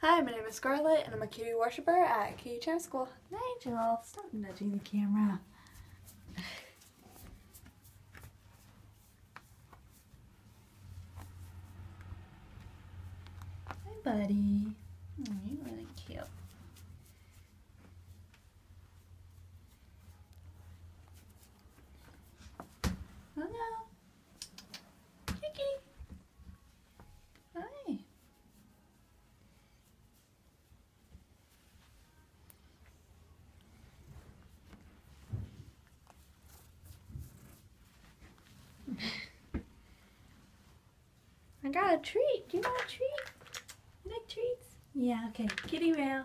Hi, my name is Scarlett and I'm a kitty worshiper at Kitty Charm School. Nigel, stop nudging the camera. Hi, buddy. I got a treat. Do you want a treat? You like treats? Yeah, okay. Kitty rail.